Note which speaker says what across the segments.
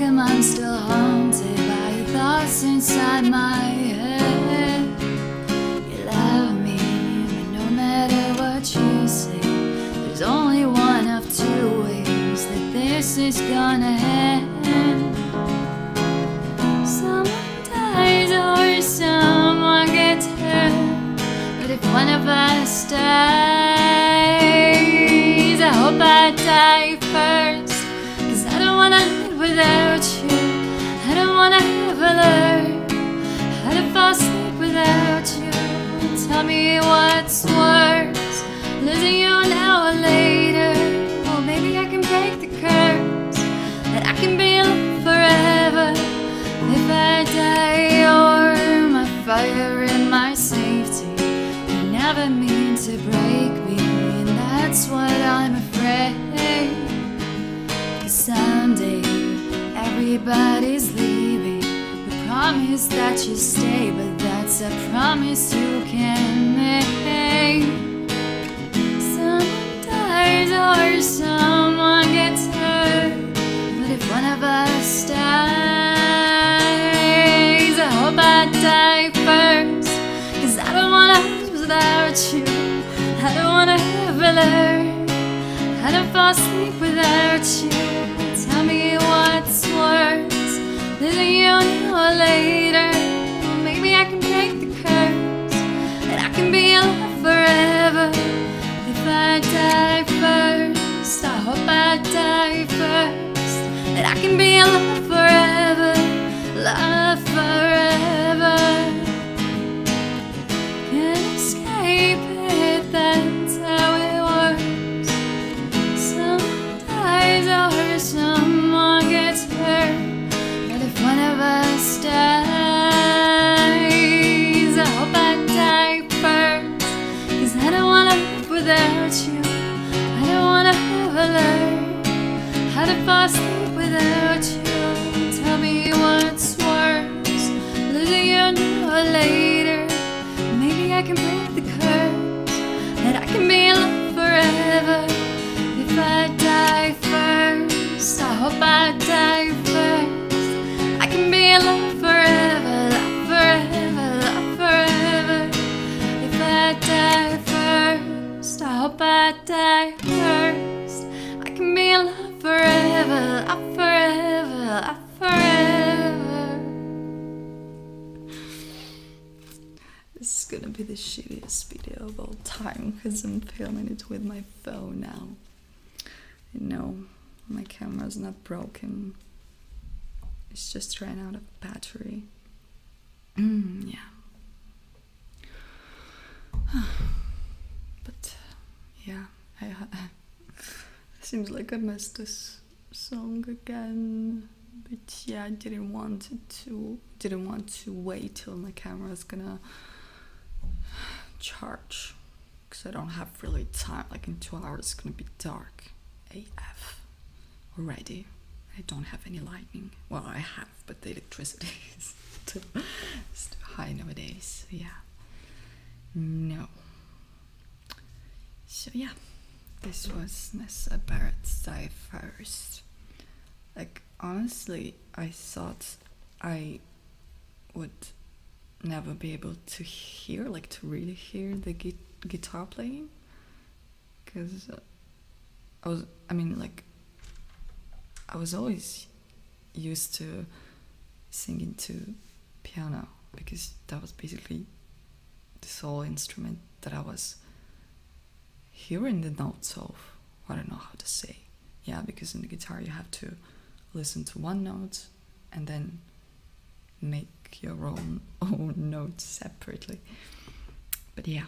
Speaker 1: come I'm still haunted by your thoughts inside my head. You love me, but no matter what you say, there's only one of two ways that this is gonna end. Someone dies or someone gets hurt, but if one of us dies, I hope I die everybody's leaving. You promise that you stay, but that's a promise you can't make. Someone dies or someone gets hurt. But if one of us dies, I hope I die first. Cause I don't wanna live without you. I don't wanna ever learn how to fall asleep without you. What's worse, losing you or later. Maybe I can break the curse and I can be alive forever. If I die first, I hope I die first. That I can be alive without you. I don't wanna ever learn how to fall asleep without you. First. I can be forever, love forever, love forever.
Speaker 2: This is gonna be the shittiest video of all time because I'm filming it with my phone now. No, my camera's not broken. It's just ran out of battery. Mm, yeah. but yeah, I seems like I missed this song again. But yeah, I didn't want it to didn't want to wait till my camera's gonna charge because I don't have really time. Like in two hours, it's gonna be dark AF already. I don't have any lightning. Well, I have, but the electricity is too, too high nowadays. Yeah, no. So yeah, this was Nessa Barrett's Die First. Like honestly, I thought I would never be able to hear, like to really hear the gui- guitar playing, because uh, I was, I mean, like I was always used to singing to piano because that was basically the sole instrument that I was hearing the notes of. I don't know how to say. Yeah, because in the guitar you have to listen to one note and then make your own own notes separately. But yeah,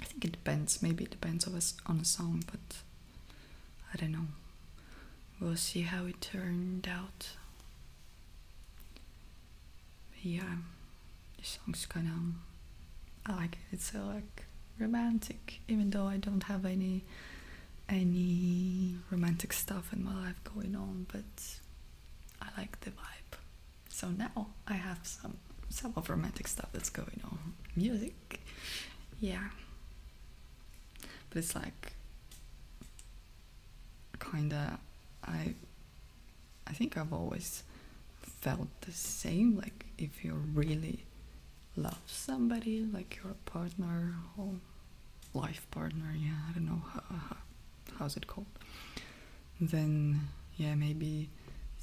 Speaker 2: I think it depends. Maybe it depends on a, s- on a song, but I don't know. We'll see how it turned out. But yeah, this song's kind of I like it. It's so like romantic, even though I don't have any any romantic stuff in my life going on, but I like the vibe. So now I have some some of romantic stuff that's going on. Music, yeah. But it's like kinda I I think I've always felt the same. Like if you're really love somebody, like your partner or life partner, yeah, I don't know how, how how's it called. Then yeah, maybe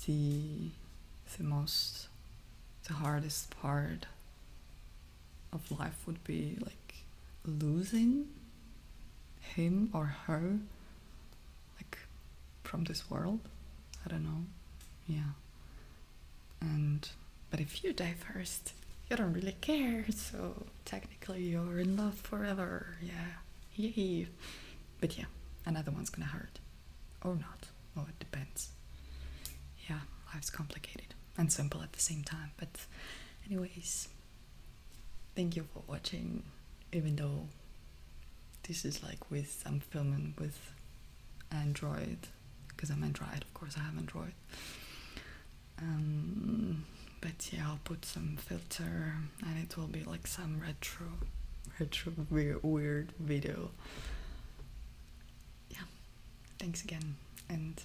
Speaker 2: the the most the hardest part of life would be like losing him or her like from this world. I don't know. Yeah. And but if you die first you don't really care so technically you're in love forever. Yeah. Yay. But yeah another one's gonna hurt. Or not. Oh it depends. Yeah life's complicated and simple at the same time but anyways thank you for watching even though this is like with I'm filming with Android because I'm Android of course I have Android. Um, but yeah I'll put some filter and it will be like some retro retro weird, video yeah thanks again and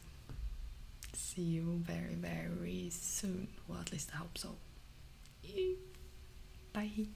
Speaker 2: see you very very soon well at least I hope so Bye.